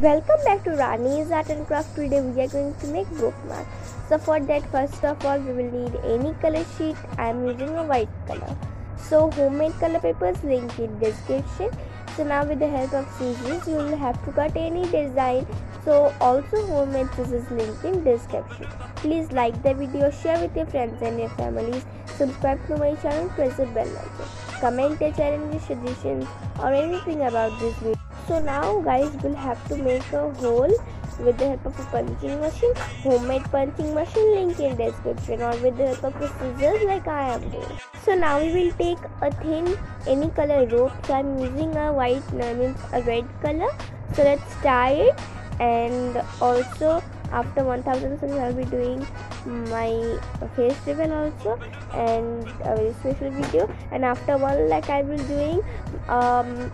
Welcome back to Rani's Art and Craft. Today we are going to make bookmark. So for that first of all we will need any color sheet. I am using a white color. So homemade color papers link in description. So now with the help of scissors you will have to cut any design. So also homemade scissors link in description. Please like the video, share with your friends and your families. Subscribe to my channel, press the bell icon. Comment your challenge suggestions or anything about this video so now guys we'll have to make a hole with the help of a punching machine homemade punching machine link in description or with the help of scissors like i am doing. So now we will take a thin any color rope. So i'm using a white no, means a red color. So let's tie it. And also after 1000 subs i'll be doing my face reveal also and a very special video. And after one like i will doing um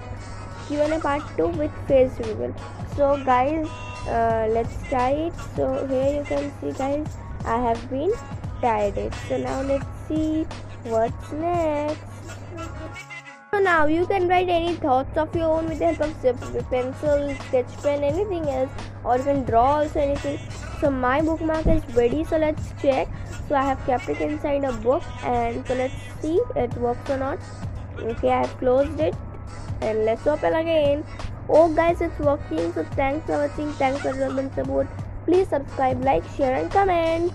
Q&A part 2 with face reveal so guys uh, let's try it so here you can see guys I have been tied it so now let's see what's next so now you can write any thoughts of your own with the help of pencil, sketch pen, anything else or you can draw also anything. So my bookmark is ready so let's check. So I have kept it inside a book and so let's see it works or not. Okay I have closed it and let's open again. Oh guys it's working. So thanks for watching. Thanks for your support. Please subscribe like share and comment